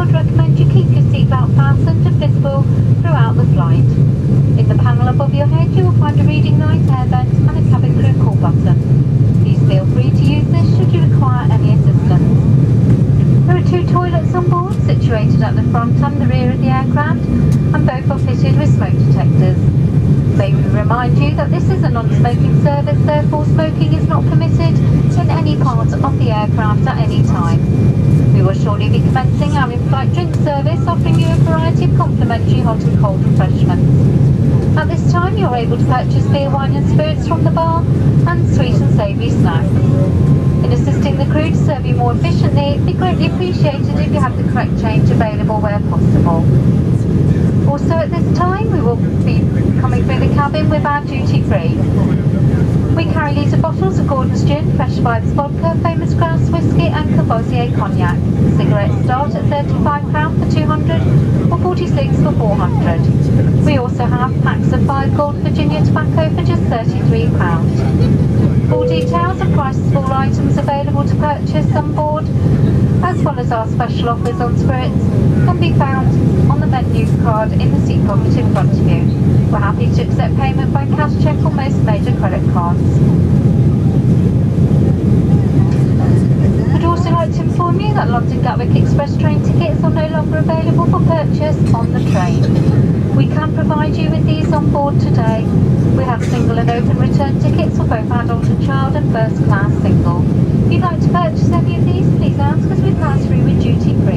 would recommend you keep your seatbelt fastened and visible throughout the flight. In the panel above your head you will find a reading light, air vent and a cabin crew call button. Please feel free to use this should you require any assistance. There are two toilets on board, situated at the front and the rear of the aircraft, and both are fitted with smoke detectors. May we remind you that this is a non-smoking service, therefore smoking is not permitted in any part of the aircraft at any time. We will shortly be commencing our in-flight drink service, offering you a variety of complimentary hot and cold refreshments. At this time, you're able to purchase beer, wine and spirits from the bar and sweet and savoury snacks. In assisting the crew to serve you more efficiently, it'd be greatly appreciated if you have the correct change available where possible. Also at this time, we will be coming through the cabin with our duty free. We carry litre bottles of Gordon's Gin, Fresh Vibes Vodka, Famous Grouse Whisky and Courvoisier Cognac. Cigarettes start at £35 for 200 or 46 for 400. We also have packs of 5 Golden Virginia tobacco for just £33. Full details and prices of all items available to purchase on board, as well as our special offers on spirits, can be found on the menu card in the seat pocket in front of you. We're happy to accept payment Gatwick Express train tickets are no longer available for purchase on the train. We can provide you with these on board today. We have single and open return tickets for both adult and child and first class single. If you'd like to purchase any of these, please ask us with pass through with duty free.